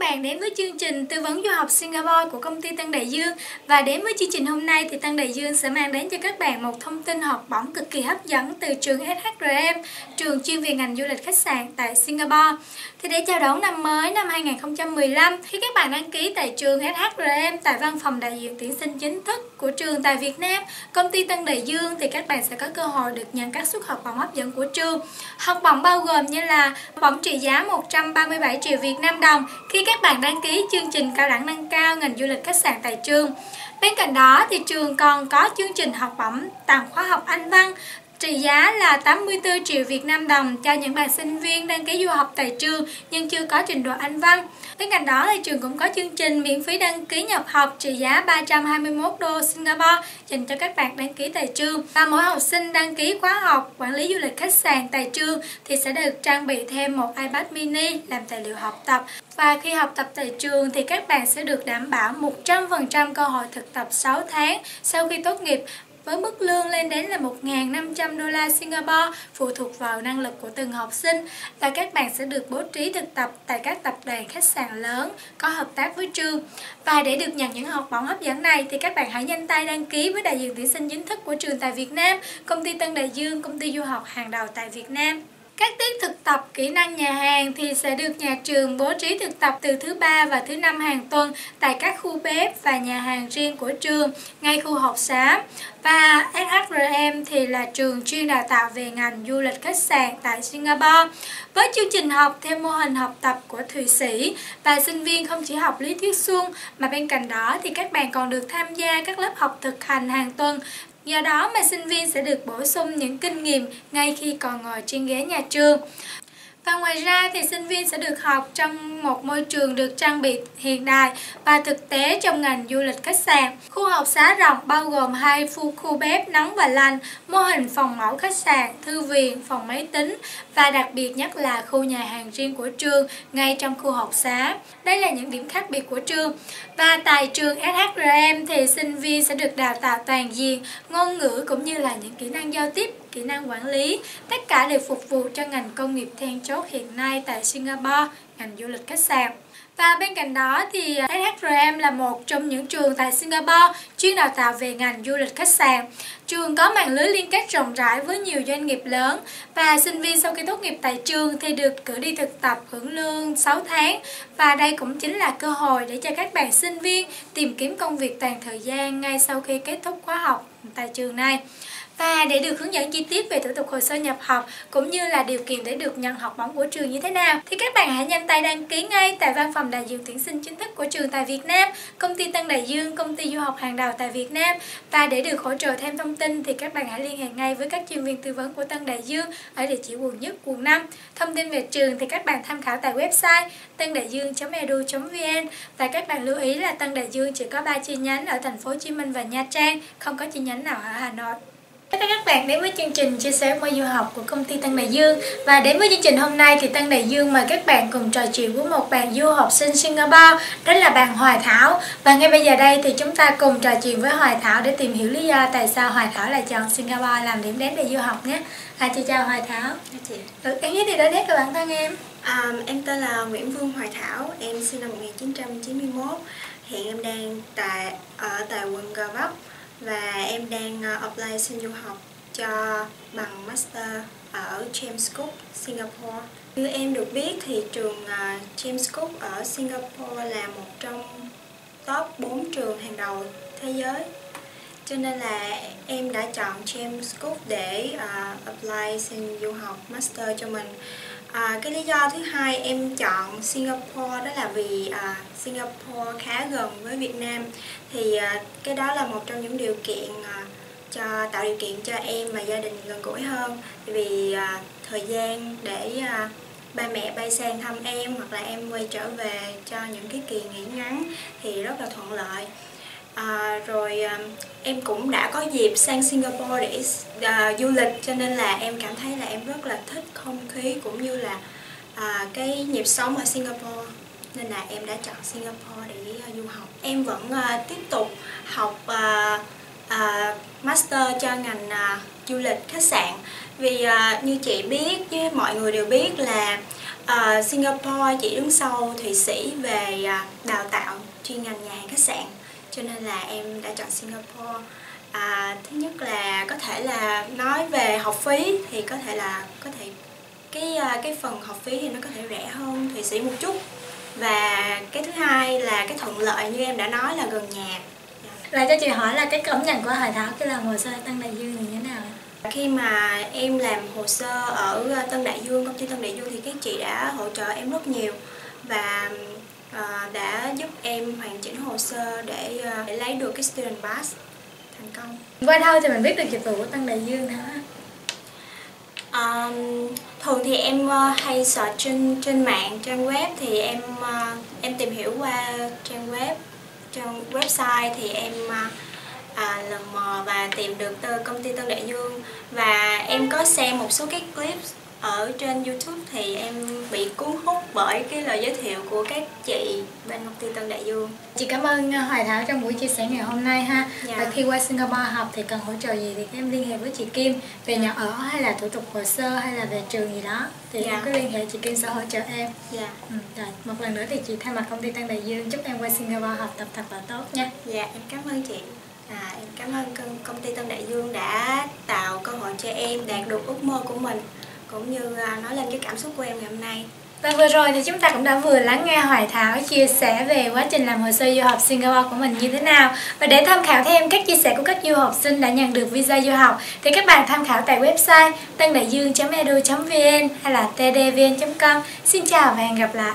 bạn đến với chương trình tư vấn du học Singapore của công ty Tân Đại Dương và đến với chương trình hôm nay thì Tân Đại Dương sẽ mang đến cho các bạn một thông tin học bổng cực kỳ hấp dẫn từ trường SHRM, trường chuyên về ngành du lịch khách sạn tại Singapore. Thì để chào đón năm mới năm 2015, khi các bạn đăng ký tại trường SHRM tại văn phòng đại diện tuyển sinh chính thức của trường tại Việt Nam, công ty Tân Đại Dương thì các bạn sẽ có cơ hội được nhận các suất học bổng hấp dẫn của trường. Học bổng bao gồm như là bổng trị giá 137 triệu Việt Nam đồng khi các các bạn đăng ký chương trình cao đẳng nâng cao ngành du lịch khách sạn tại trường. Bên cạnh đó thì trường còn có chương trình học bổng tặng khóa học Anh văn trị giá là 84 triệu Việt Nam đồng cho những bạn sinh viên đăng ký du học tại trường nhưng chưa có trình độ Anh văn. Bên cạnh đó thì trường cũng có chương trình miễn phí đăng ký nhập học trị giá 321 đô Singapore dành cho các bạn đăng ký tại trường. Và mỗi học sinh đăng ký khóa học, quản lý du lịch khách sạn tại trường thì sẽ được trang bị thêm một iPad mini làm tài liệu học tập. Và khi học tập tại trường thì các bạn sẽ được đảm bảo 100% cơ hội thực tập 6 tháng sau khi tốt nghiệp với mức lương lên đến là 1.500 đô la Singapore phụ thuộc vào năng lực của từng học sinh và các bạn sẽ được bố trí thực tập tại các tập đoàn khách sạn lớn có hợp tác với trường. Và để được nhận những học bổng hấp dẫn này thì các bạn hãy nhanh tay đăng ký với đại diện tuyển sinh chính thức của trường tại Việt Nam, công ty Tân Đại Dương, công ty du học hàng đầu tại Việt Nam. Các tiết thực tập kỹ năng nhà hàng thì sẽ được nhà trường bố trí thực tập từ thứ ba và thứ năm hàng tuần tại các khu bếp và nhà hàng riêng của trường, ngay khu học xá. Và SHRM thì là trường chuyên đào tạo về ngành du lịch khách sạn tại Singapore. Với chương trình học theo mô hình học tập của Thụy Sĩ và sinh viên không chỉ học lý thuyết suông, mà bên cạnh đó thì các bạn còn được tham gia các lớp học thực hành hàng tuần Do đó mà sinh viên sẽ được bổ sung những kinh nghiệm ngay khi còn ngồi trên ghế nhà trường. Và ngoài ra thì sinh viên sẽ được học trong một môi trường được trang bị hiện đại và thực tế trong ngành du lịch khách sạn. Khu học xá rộng bao gồm hai khu, khu bếp nóng và lạnh, mô hình phòng mẫu khách sạn, thư viện, phòng máy tính và đặc biệt nhất là khu nhà hàng riêng của trường ngay trong khu học xá. Đây là những điểm khác biệt của trường. Và tại trường SHRM thì sinh viên sẽ được đào tạo toàn diện, ngôn ngữ cũng như là những kỹ năng giao tiếp kỹ năng quản lý, tất cả đều phục vụ cho ngành công nghiệp then chốt hiện nay tại Singapore, ngành du lịch khách sạn. Và bên cạnh đó thì à, SHRM là một trong những trường tại Singapore chuyên đào tạo về ngành du lịch khách sạn. Trường có mạng lưới liên kết rộng rãi với nhiều doanh nghiệp lớn và sinh viên sau khi tốt nghiệp tại trường thì được cử đi thực tập hưởng lương 6 tháng và đây cũng chính là cơ hội để cho các bạn sinh viên tìm kiếm công việc toàn thời gian ngay sau khi kết thúc khóa học tại trường này. Và để được hướng dẫn chi tiết về thủ tục hồ sơ nhập học cũng như là điều kiện để được nhận học bổng của trường như thế nào thì các bạn hãy nhanh tay đăng ký ngay tại văn phòng đại diện tuyển sinh chính thức của trường tại Việt Nam, công ty Tân Đại Dương, công ty du học hàng đầu tại Việt Nam. Và để được hỗ trợ thêm thông tin thì các bạn hãy liên hệ ngay với các chuyên viên tư vấn của Tân Đại Dương ở địa chỉ quận nhất, quận 5. Thông tin về trường thì các bạn tham khảo tại website tân đại dương.edu.vn và các bạn lưu ý là Tân Đại Dương chỉ có 3 chi nhánh ở thành phố Hồ Chí Minh và Nha Trang, không có chi nhánh nào ở Hà Nội. Cả các bạn đến với chương trình chia sẻ qua du học của công ty Tân Đại Dương. Và đến với chương trình hôm nay thì Tân Đại Dương mời các bạn cùng trò chuyện với một bạn du học sinh Singapore Đó là bạn Hoài Thảo. Và ngay bây giờ đây thì chúng ta cùng trò chuyện với Hoài Thảo để tìm hiểu lý do tại sao Hoài Thảo lại chọn Singapore làm điểm đến để du học nhé. À chị chào Hoài Thảo. Chào chị. Được em giới thiệu đôi nét của bản thân em. À, Em tên là Nguyễn Vương Hoài Thảo Em sinh năm 1991 Hiện em đang tại ở tại quận Gò Vấp và em đang ờ, apply xin du học cho bằng master ở James Cook, Singapore. Như em được biết thì trường ờ, James Cook ở Singapore là một trong top 4 trường hàng đầu thế giới. Cho nên là em đã chọn James Cook để uh, apply xin du học master cho mình. À, cái lý do thứ hai em chọn Singapore đó là vì à, Singapore khá gần với Việt Nam. Thì à, cái đó là một trong những điều kiện à, cho tạo điều kiện cho em và gia đình gần gũi hơn. Vì à, thời gian để à, ba mẹ bay sang thăm em hoặc là em quay trở về cho những cái kỳ nghỉ ngắn thì rất là thuận lợi à, rồi à, em cũng đã có dịp sang Singapore để à, du lịch cho nên là em cảm thấy là em rất là thích không khí cũng như là à, cái nhịp sống ở Singapore. Nên là em đã chọn Singapore để à, du học. Em vẫn à, tiếp tục học à, à, master cho ngành à, du lịch khách sạn. Vì à, như chị biết với mọi người đều biết là à, Singapore chỉ đứng sau Thụy Sĩ về à, đào tạo chuyên ngành nhà hàng khách sạn cho nên là em đã chọn Singapore. À, thứ nhất là có thể là nói về học phí thì có thể là có thể cái cái phần học phí thì nó có thể rẻ hơn Thụy Sĩ một chút. Và cái thứ hai là cái thuận lợi như em đã nói là gần nhà. Lại cho chị hỏi là cái cảm nhận của Hải Thảo khi làm hồ sơ Tân Đại Dương thì như thế nào khi mà em làm hồ sơ ở Tân Đại Dương công ty Tân Đại Dương thì các chị đã hỗ trợ em rất nhiều. Và đã giúp em hoàn chỉnh hồ sơ để, uh, để lấy được cái student pass thành công. Qua đâu thì mình biết được dịch vụ của Tân Đại Dương hả? Um, thường thì em uh, hay search trên trên mạng trang web thì em uh, em tìm hiểu qua trang web trang website thì em uh, à, lần mò và tìm được công ty Tân Đại Dương và em có xem một số cái clip ở trên YouTube thì em bị cuốn hút bởi cái lời giới thiệu của các chị bên công ty Tân Đại Dương. Chị cảm ơn Hoài Thảo trong buổi chia sẻ ngày hôm nay ha. Dạ. Và khi qua Singapore học thì cần hỗ trợ gì thì em liên hệ với chị Kim về nhà ở hay là thủ tục hồ sơ hay là về trường gì đó thì dạ. em cứ liên hệ chị Kim sẽ hỗ trợ em. Dạ. Ừ, rồi một lần nữa thì chị thay mặt công ty Tân Đại Dương chúc em qua Singapore học tập thật là tốt nha. Dạ em cảm ơn chị. À, em cảm ơn công ty Tân Đại Dương đã tạo cơ hội cho em đạt được ước mơ của mình cũng như à, nói lên cái cảm xúc của em ngày hôm nay. Và vừa rồi thì chúng ta cũng đã vừa lắng nghe Hoài Thảo chia sẻ về quá trình làm hồ sơ du học Singapore của mình như thế nào. Và để tham khảo thêm các chia sẻ của các du học sinh đã nhận được visa du học, thì các bạn tham khảo tại website tandaiduong.edu.vn hay là tdvn.com. Xin chào và hẹn gặp lại.